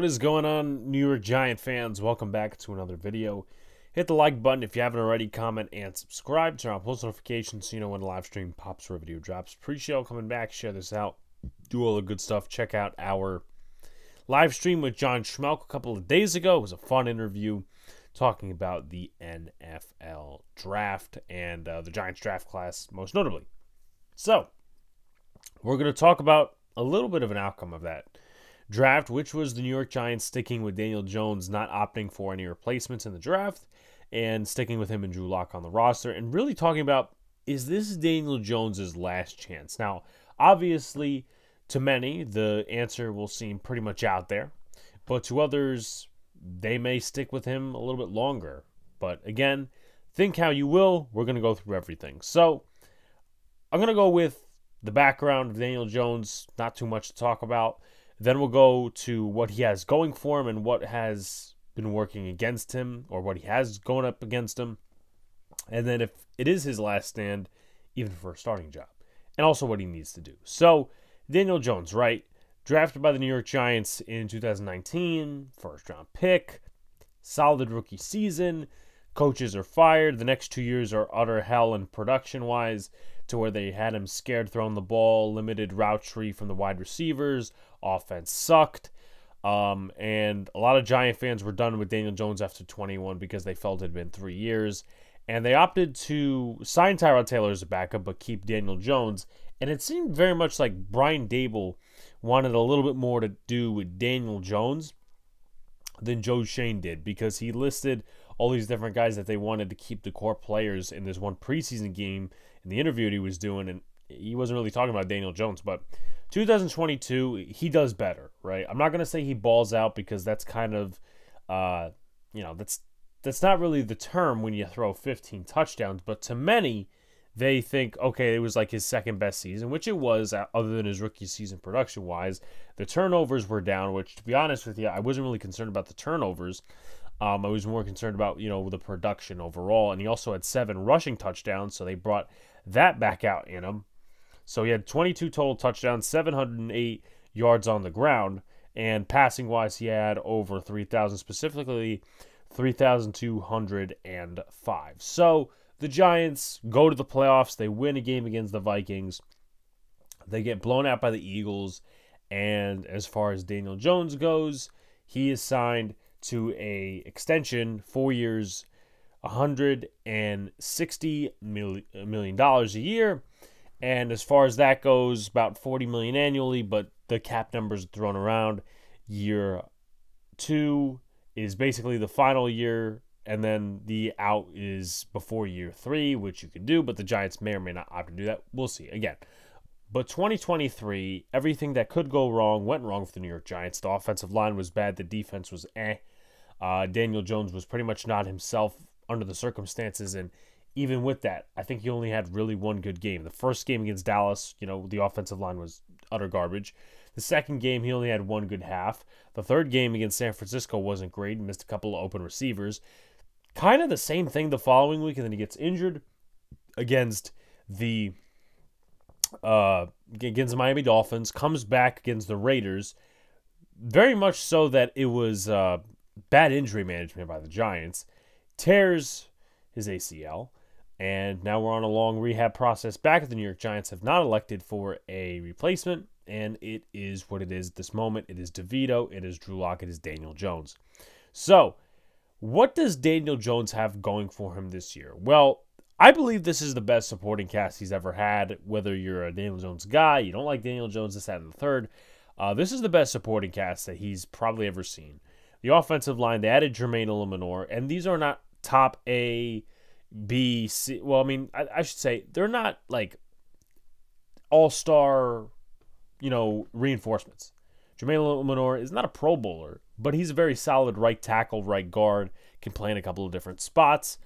What is going on, New York Giant fans? Welcome back to another video. Hit the like button if you haven't already, comment, and subscribe. Turn on post notifications so you know when the live stream pops or a video drops. Appreciate all coming back. Share this out. Do all the good stuff. Check out our live stream with John Schmeelk a couple of days ago. It was a fun interview talking about the NFL draft and uh, the Giants draft class, most notably. So, we're going to talk about a little bit of an outcome of that draft, which was the New York Giants sticking with Daniel Jones, not opting for any replacements in the draft, and sticking with him and Drew Lock on the roster, and really talking about is this Daniel Jones's last chance? Now, obviously, to many, the answer will seem pretty much out there, but to others, they may stick with him a little bit longer. But again, think how you will. We're going to go through everything. So, I'm going to go with the background of Daniel Jones, not too much to talk about. Then we'll go to what he has going for him and what has been working against him or what he has going up against him. And then if it is his last stand, even for a starting job, and also what he needs to do. So, Daniel Jones, right? Drafted by the New York Giants in 2019, first round pick, solid rookie season. Coaches are fired. The next two years are utter hell in production wise, to where they had him scared throwing the ball, limited route tree from the wide receivers, offense sucked. Um, and a lot of Giant fans were done with Daniel Jones after 21 because they felt it had been three years. And they opted to sign Tyrod Taylor as a backup, but keep Daniel Jones. And it seemed very much like Brian Daboll wanted a little bit more to do with Daniel Jones than Joe Schoen did because he listed all these different guys that they wanted to keep the core players in this one preseason game in the interview he was doing. And he wasn't really talking about Daniel Jones, but 2022, he does better, right? I'm not going to say he balls out because that's kind of, uh, you know, that's that's not really the term when you throw 15 touchdowns, but to many, they think, okay, it was like his second best season, which it was, uh, other than his rookie season production wise. The turnovers were down, which, to be honest with you, I wasn't really concerned about the turnovers. Um, I was more concerned about, you know, the production overall. And he also had seven rushing touchdowns, so they brought that back out in him. So he had 22 total touchdowns, 708 yards on the ground, and passing wise, he had over 3,000, specifically 3,205. So the Giants go to the playoffs. They win a game against the Vikings. They get blown out by the Eagles. And as far as Daniel Jones goes, he is signed to a extension, four years, 160 million dollars a year and as far as that goes, about 40 million annually, but the cap numbers thrown around. Year two is basically the final year, and then the out is before year three, which you can do, but the Giants may or may not opt to do that. We'll see. Again, but 2023, everything that could go wrong went wrong for the New York Giants. The offensive line was bad, the defense was eh. Uh, Daniel Jones was pretty much not himself under the circumstances, and even with that, I think he only had really one good game. The first game against Dallas, you know, the offensive line was utter garbage. The second game, he only had one good half. The third game against San Francisco wasn't great. Missed a couple of open receivers. Kind of the same thing the following week, and then he gets injured against the uh, against the Miami Dolphins. Comes back against the Raiders. Very much so that it was uh, bad injury management by the Giants. Tears his ACL and now we're on a long rehab process back at the New York Giants. Have not elected for a replacement, and it is what it is at this moment. It is DeVito, it is Drew Lock, it is Daniel Jones. So, what does Daniel Jones have going for him this year? Well, I believe this is the best supporting cast he's ever had. Whether you're a Daniel Jones guy, you don't like Daniel Jones, this, that, and the third. Uh, this is the best supporting cast that he's probably ever seen. The offensive line, they added Jermaine Eluemunor, and these are not top A B, C. Well, I mean, I, I should say they're not like all star, you know, reinforcements. Jermaine Eluemunor is not a Pro Bowler, but he's a very solid right tackle, right guard, can play in a couple of different spots.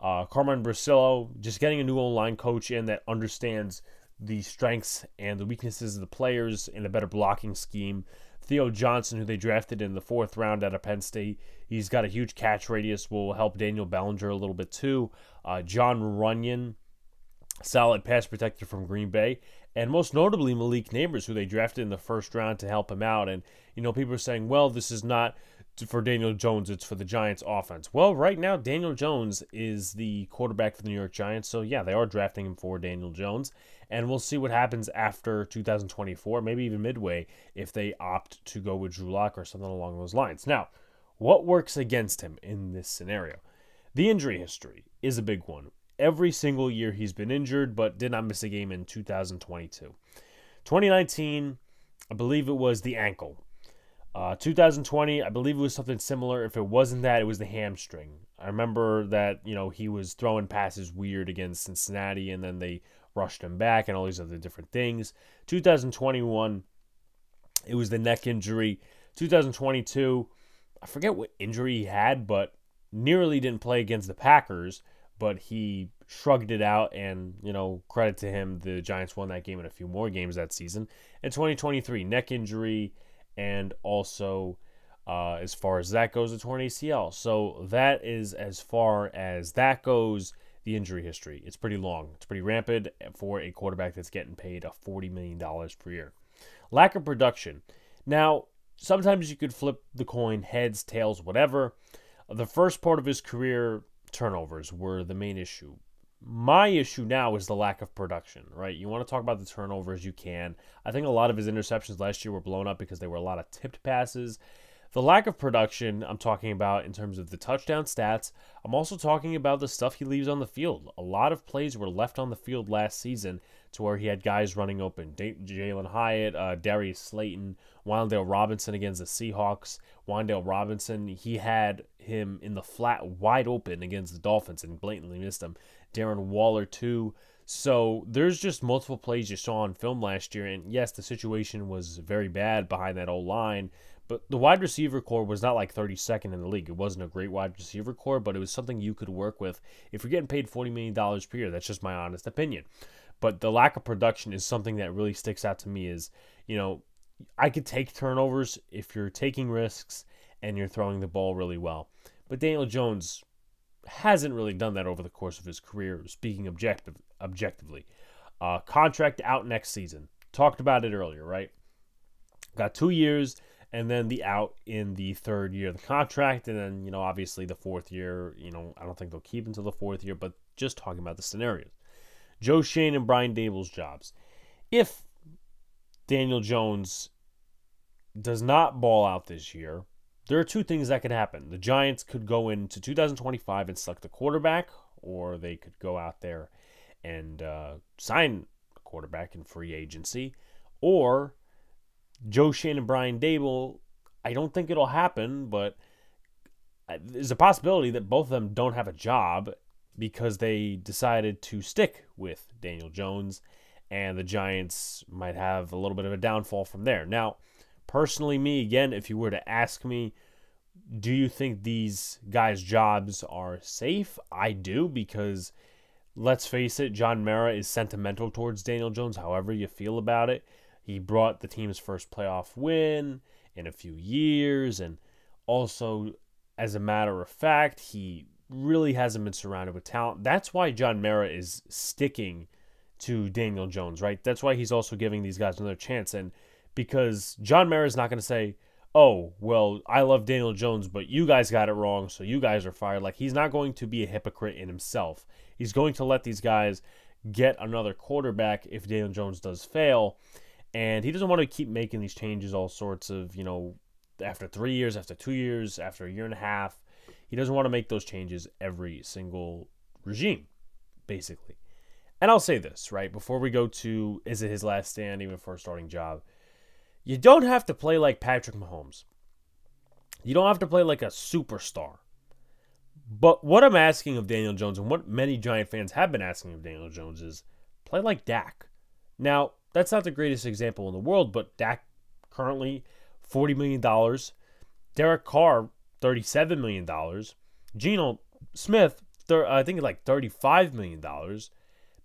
Uh, Carmine Bricillo, just getting a new line coach in that understands the strengths and the weaknesses of the players in a better blocking scheme Theo Johnson, who they drafted in the fourth round out of Penn State. He's got a huge catch radius, will help Daniel Bellinger a little bit too. Uh, Jon Runyan, solid pass protector from Green Bay. and most notably Malik Nabers, who they drafted in the first round to help him out. And, you know, people are saying, well, this is not for Daniel Jones, it's for the Giants offense. Well, right now, Daniel Jones is the quarterback for the New York Giants. So, yeah, they are drafting him for Daniel Jones. And we'll see what happens after 2024, maybe even midway, if they opt to go with Drew Lock or something along those lines. Now, what works against him in this scenario? The injury history is a big one. Every single year he's been injured, but did not miss a game in 2022. 2019, I believe it was the ankle. Uh, 2020, I believe it was something similar. If it wasn't that, it was the hamstring. I remember that you know he was throwing passes weird against Cincinnati, and then they rushed him back, and all these other different things. 2021, it was the neck injury. 2022, I forget what injury he had, but nearly didn't play against the Packers, but he shrugged it out and, you know, credit to him, the Giants won that game and a few more games that season. In 2023, neck injury and also uh, as far as that goes, a torn ACL. So that is as far as that goes, the injury history. It's pretty long. It's pretty rampant for a quarterback that's getting paid a $40 million per year. Lack of production. Now, sometimes you could flip the coin heads, tails, whatever. The first part of his career, turnovers were the main issue. My issue now is the lack of production, right? You want to talk about the turnovers, you can. I think a lot of his interceptions last year were blown up because they were a lot of tipped passes. The lack of production, I'm talking about in terms of the touchdown stats. I'm also talking about the stuff he leaves on the field. A lot of plays were left on the field last season to where he had guys running open. Jalin Hyatt, uh, Darius Slayton, Wan'Dale Robinson against the Seahawks. Wan'Dale Robinson, he had him in the flat wide open against the Dolphins and blatantly missed him. Darren Waller, too. So there's just multiple plays you saw on film last year. And yes, the situation was very bad behind that old line. But the wide receiver core was not like 32nd in the league. It wasn't a great wide receiver core, but it was something you could work with. If you're getting paid $40 million per year, that's just my honest opinion. But the lack of production is something that really sticks out to me is, you know, I could take turnovers if you're taking risks and you're throwing the ball really well. But Daniel Jones hasn't really done that over the course of his career, speaking objective, objectively. Uh, contract out next season. Talked about it earlier, right? Got two years and then the out in the third year of the contract. And then, you know, obviously the fourth year, you know, I don't think they'll keep until the fourth year, but just talking about the scenarios. Joe Schoen and Brian Daboll's jobs. If Daniel Jones does not ball out this year, there are two things that could happen. The Giants could go into 2025 and select a quarterback, or they could go out there and uh, sign a quarterback in free agency, or Joe Schoen and Brian Daboll. I don't think it'll happen, but uh, there's a possibility that both of them don't have a job because they decided to stick with Daniel Jones, and the Giants might have a little bit of a downfall from there. Now, personally, me, again, if you were to ask me, do you think these guys' jobs are safe? I do because let's face it, John Mara is sentimental towards Daniel Jones, however you feel about it. He brought the team's first playoff win in a few years, and also, as a matter of fact, he really hasn't been surrounded with talent. That's why John Mara is sticking to Daniel Jones, right? That's why he's also giving these guys another chance. And because John Mara is not going to say, oh, well, I love Daniel Jones, but you guys got it wrong, so you guys are fired. Like, he's not going to be a hypocrite in himself. He's going to let these guys get another quarterback if Daniel Jones does fail. And he doesn't want to keep making these changes, all sorts of, you know, after three years, after two years, after a year and a half. He doesn't want to make those changes every single regime, basically. And I'll say this, right, before we go to is it his last stand, even for a starting job? You don't have to play like Patrick Mahomes. You don't have to play like a superstar. But what I'm asking of Daniel Jones and what many Giant fans have been asking of Daniel Jones is play like Dak. Now, that's not the greatest example in the world, but Dak currently $40 million. Derek Carr $37 million. Geno Smith, I think like $35 million.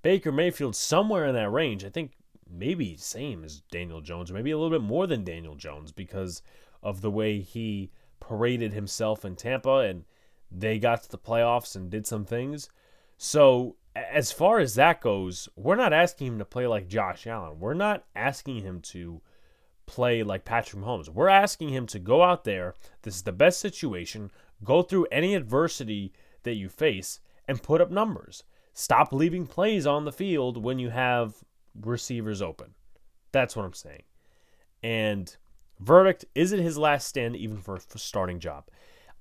Baker Mayfield, somewhere in that range. I think maybe same as Daniel Jones, maybe a little bit more than Daniel Jones because of the way he paraded himself in Tampa and they got to the playoffs and did some things. So as far as that goes, we're not asking him to play like Josh Allen. We're not asking him to play like Patrick Mahomes. We're asking him to go out there. This is the best situation. Go through any adversity that you face and put up numbers. Stop leaving plays on the field when you have receivers open. That's what I'm saying. And verdict is it his last stand even for a starting job?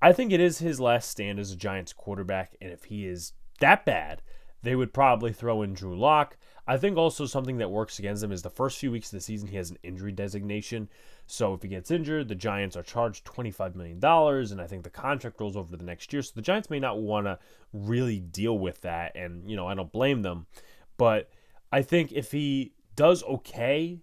I think it is his last stand as a Giants quarterback. And if he is that bad, they would probably throw in Drew Lock. I think also something that works against him is the first few weeks of the season, he has an injury designation. So if he gets injured, the Giants are charged $25 million, and I think the contract rolls over to the next year. So the Giants may not want to really deal with that. And, you know, I don't blame them. But I think if he does okay,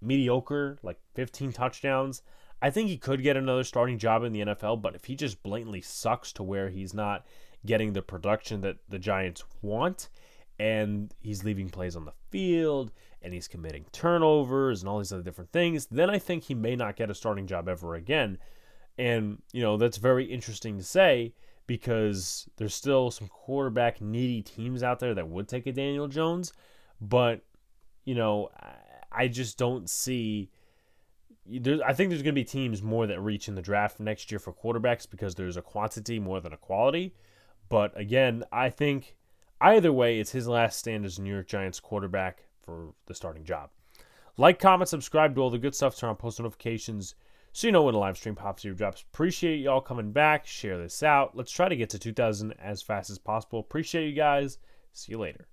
mediocre, like 15 touchdowns, I think he could get another starting job in the NFL. But if he just blatantly sucks to where he's not getting the production that the Giants want, and he's leaving plays on the field, and he's committing turnovers and all these other different things, then I think he may not get a starting job ever again. And, you know, that's very interesting to say because there's still some quarterback needy teams out there that would take a Daniel Jones, but, you know, I just don't see. There's I think there's going to be teams more that reach in the draft next year for quarterbacks because there's a quantity more than a quality. But again, I think either way, it's his last stand as New York Giants quarterback for the starting job. Like, comment, subscribe to all the good stuff, turn on post notifications so you know when a live stream pops or drops. Appreciate y'all coming back. Share this out. Let's try to get to 2,000 as fast as possible. Appreciate you guys. See you later.